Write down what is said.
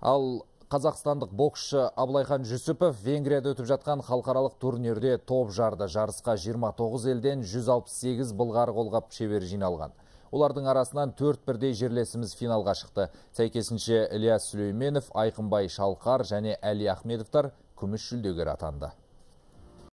ал қазақстандық боксшы Абылайхан Жүсіпов Венгрияда өтіп жатқан халықаралық турнирде топ жарды. Жарысқа 29 елден 168 бұлғар қолғап шебер жиналған. Олардың арасынан 4 бірдей жерлесіміз финалға шықты. Сәйкесінше Ильяс Сүлейменов, Айқынбай Шалқар және Әли Ахмедовтар күміс жүлдегер атанды.